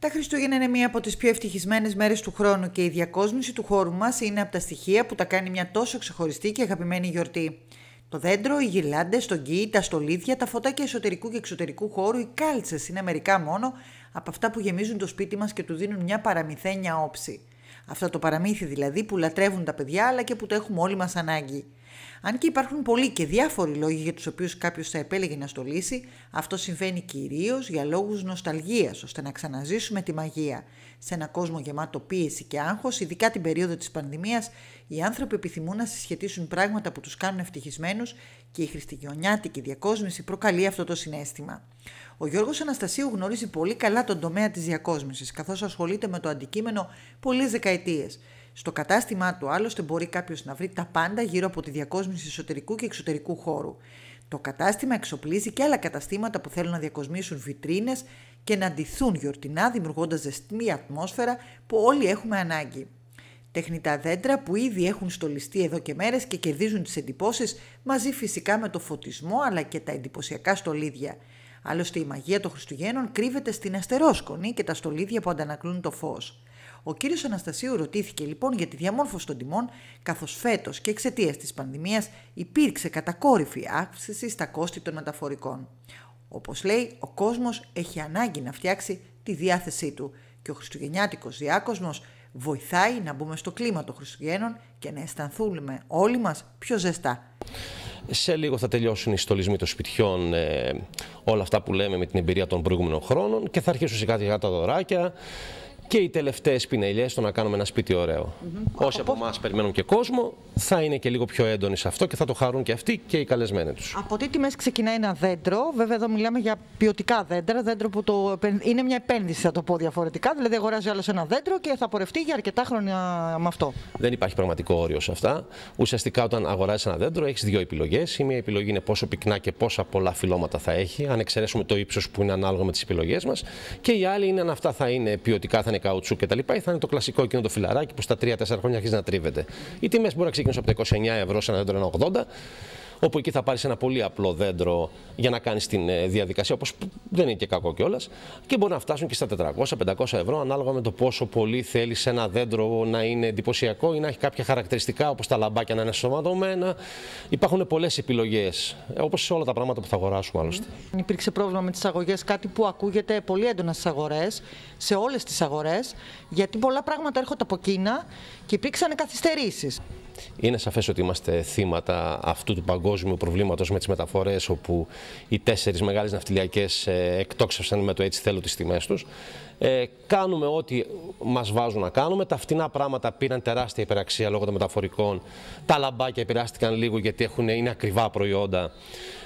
Τα Χριστούγεννα είναι μία από τις πιο ευτυχισμένες μέρες του χρόνου και η διακόσμηση του χώρου μας είναι από τα στοιχεία που τα κάνει μια τόσο ξεχωριστή και αγαπημένη γιορτή. Το δέντρο, οι γυρλάντες, το γκί, τα στολίδια, τα φωτάκια εσωτερικού και εξωτερικού χώρου, οι κάλτσες είναι μερικά μόνο από αυτά που γεμίζουν το σπίτι μας και του δίνουν μια παραμυθένια όψη. Αυτό το παραμύθι δηλαδή που λατρεύουν τα παιδιά αλλά και που το έχουμε όλοι μας ανάγκη. Αν και υπάρχουν πολλοί και διάφοροι λόγοι για τους οποίους κάποιος θα επέλεγε να στολίσει, αυτό συμβαίνει κυρίως για λόγους νοσταλγίας, ώστε να ξαναζήσουμε τη μαγεία. Σε ένα κόσμο γεμάτο πίεση και άγχος, ειδικά την περίοδο της πανδημίας, οι άνθρωποι επιθυμούν να συσχετίσουν πράγματα που τους κάνουν ευτυχισμένους και η χριστουγεννιάτικη διακόσμηση προκαλεί αυτό το συνέστημα. Ο Γιώργος Αναστασίου γνωρίζει πολύ καλά τον τομέα της διακόσμησης, καθώς ασχολείται με το αντικείμενο πολλές δεκαετίες. Στο κατάστημά του άλλωστε μπορεί κάποιος να βρει τα πάντα γύρω από τη διακόσμηση εσωτερικού και εξωτερικού χώρου. Το κατάστημα εξοπλίζει και άλλα καταστήματα που θέλουν να διακοσμήσουν βιτρίνες και να ντυθούν γιορτινά, δημιουργώντας ζεστή ατμόσφαιρα που όλοι έχουμε ανάγκη. Τεχνητά δέντρα που ήδη έχουν στολιστεί εδώ και μέρες και κερδίζουν τις εντυπώσεις μαζί φυσικά με το φωτισμό αλλά και τα εντυπωσιακά στολίδια. Άλλωστε η μαγεία των Χριστουγέννων κρύβεται στην αστερόσκονη και τα στολίδια που αντανακλούν το φως. Ο κύριος Αναστασίου ρωτήθηκε λοιπόν για τη διαμόρφωση των τιμών, καθώς φέτος και εξαιτίας της πανδημίας υπήρξε κατακόρυφη αύξηση στα κόστη των μεταφορικών. Όπως λέει, ο κόσμος έχει ανάγκη να φτιάξει τη διάθεσή του και ο Χριστουγεννιάτικος διάκοσμος βοηθάει να μπούμε στο κλίμα των Χριστουγέννων και να αισθανθούμε όλοι μας πιο ζεστά. Σε λίγο θα τελειώσουν οι στολισμοί των σπιτιών, ε, όλα αυτά που λέμε με την εμπειρία των προηγούμενων χρόνων και θα αρχίσουν σιγά σιγά τα δωράκια και οι τελευταίες πινελιές στο να κάνουμε ένα σπίτι ωραίο. Mm-hmm. Όσοι από εμάς περιμένουν και κόσμο, θα είναι και λίγο πιο έντονοι σε αυτό και θα το χαρούν και αυτοί και οι καλεσμένοι τους. Από τι τιμές ξεκινάει ένα δέντρο, βέβαια εδώ μιλάμε για ποιοτικά δέντρα, δέντρο που το... είναι μια επένδυση, θα το πω διαφορετικά. Δηλαδή, αγοράζει άλλος ένα δέντρο και θα πορευτεί για αρκετά χρόνια με αυτό. Δεν υπάρχει πραγματικό όριο σε αυτά. Ουσιαστικά, όταν αγοράζεις ένα δέντρο, έχεις δύο επιλογές. Η μία επιλογή είναι πόσο πυκνά και πόσα πολλά φυλώματα θα έχει, αν εξαιρέσουμε το ύψος που είναι ανάλογο με τις επιλογές μας. Και η άλλη είναι αν αυτά θα είναι ποιοτικά, θα είναι καουτσού κτλ. Ή θα είναι το κλασικό εκείνο το φιλαράκι που στα 3-4 χρόνια αρχίζει να τρίβεται. Οι τιμές μπορεί να ξεκινήσουν από τα 29 ευρώ σε ένα δέντρο 1,80 όπου εκεί θα πάρεις ένα πολύ απλό δέντρο για να κάνεις την ε, διαδικασία, όπως δεν είναι και κακό κιόλας, και μπορεί να φτάσουν και στα 400-500 ευρώ, ανάλογα με το πόσο πολύ θέλεις ένα δέντρο να είναι εντυπωσιακό ή να έχει κάποια χαρακτηριστικά, όπως τα λαμπάκια να είναι σωματωμένα. Υπάρχουν πολλές επιλογές, όπως σε όλα τα πράγματα που θα αγοράσουμε άλλωστε. Υπήρξε πρόβλημα με τις αγωγές, κάτι που ακούγεται πολύ έντονα στις αγορές, σε όλες τις αγορές, γιατί πολλά πράγματα έρχονται από Κίνα και υπήρξαν καθυστερήσεις. Είναι σαφές ότι είμαστε θύματα αυτού του παγκόσμιου προβλήματος με τις μεταφορές όπου οι τέσσερις μεγάλες ναυτιλιακές ε, εκτόξευσαν με το έτσι θέλω τις τιμές τους. Ε, κάνουμε ό,τι μας βάζουν να κάνουμε. Τα φτηνά πράγματα πήραν τεράστια υπεραξία λόγω των μεταφορικών. Τα λαμπάκια επηρεάστηκαν λίγο γιατί έχουν, είναι ακριβά προϊόντα.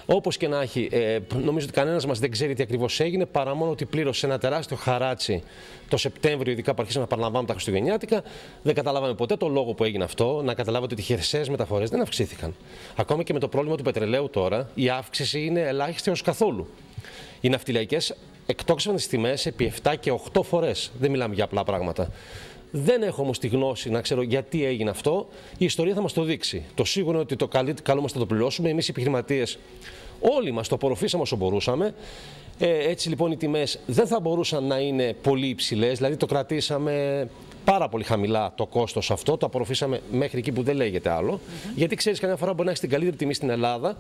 Όπως και να έχει, ε, νομίζω ότι κανένας μας δεν ξέρει τι ακριβώς έγινε παρά μόνο ότι πλήρωσε ένα τεράστιο χαράτσι το Σεπτέμβριο, ειδικά που αρχίσαμε να παραλαμβάνουμε τα Χριστουγεννιάτικα. Δεν καταλάβαμε ποτέ το λόγο που έγινε αυτό. Να καταλάβετε ότι οι χερσαίες μεταφορές δεν αυξήθηκαν. Ακόμα και με το πρόβλημα του πετρελαίου τώρα, η αύξηση είναι ελάχιστη ω καθόλου. Οι ναυτιλιακές εκτόξευαν τις τιμές επί 7 και 8 φορές. Δεν μιλάμε για απλά πράγματα. Δεν έχω όμως τη γνώση να ξέρω γιατί έγινε αυτό. Η ιστορία θα μας το δείξει. Το σίγουρο είναι ότι το καλό μας θα το πληρώσουμε. Εμείς οι επιχειρηματίες όλοι μας το απορροφήσαμε όσο μπορούσαμε. Ε, έτσι λοιπόν οι τιμές δεν θα μπορούσαν να είναι πολύ υψηλές, δηλαδή το κρατήσαμε πάρα πολύ χαμηλά το κόστος αυτό, το απορροφήσαμε μέχρι εκεί που δεν λέγεται άλλο. Γιατί ξέρεις, καμιά φορά μπορεί να έχεις την καλύτερη τιμή στην Ελλάδα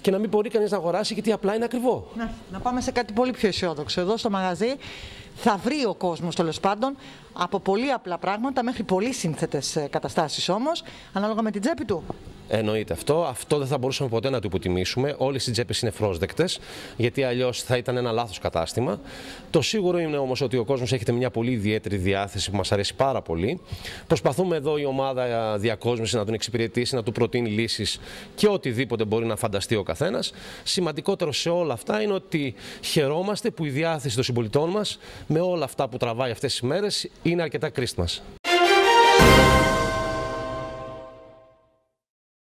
και να μην μπορεί κανείς να αγοράσει γιατί απλά είναι ακριβό. Να, να πάμε σε κάτι πολύ πιο αισιόδοξο. Εδώ στο μαγαζί θα βρει ο κόσμος τέλος πάντων από πολύ απλά πράγματα μέχρι πολύ σύνθετες καταστάσεις όμως, ανάλογα με την τσέπη του. Εννοείται αυτό. Αυτό δεν θα μπορούσαμε ποτέ να το υποτιμήσουμε. Όλε οι τσέπε είναι φρόσδεκτες, γιατί αλλιώς θα ήταν ένα λάθος κατάστημα. Το σίγουρο είναι όμως ότι ο κόσμος έχετε μια πολύ ιδιαίτερη διάθεση που μας αρέσει πάρα πολύ. Προσπαθούμε εδώ η ομάδα διακόσμησης να τον εξυπηρετήσει, να του προτείνει λύσεις και οτιδήποτε μπορεί να φανταστεί ο καθένας. Σημαντικότερο σε όλα αυτά είναι ότι χαιρόμαστε που η διάθεση των συμπολιτών μας με όλα αυτά που τραβάει αυτές τις μέρες είναι αρκετά κρίστη